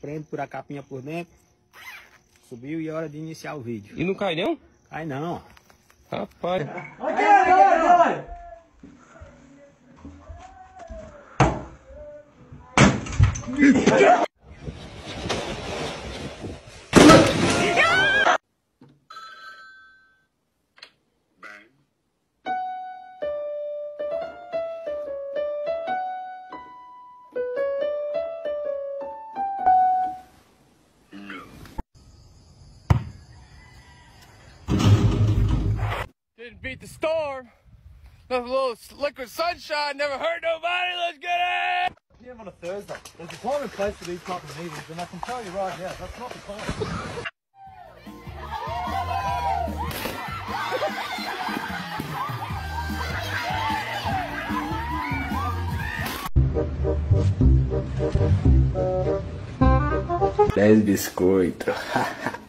prende por a capinha por dentro. Subiu e é hora de iniciar o vídeo. E não cai não? Cai não. Rapaz. Didn't beat the storm. Nothing a little liquid sunshine never hurt nobody. Let's get it! PM on a Thursday. There's a time and place for these type of meetings, and I can tell you right now, that's not the time. Dez biscoitos.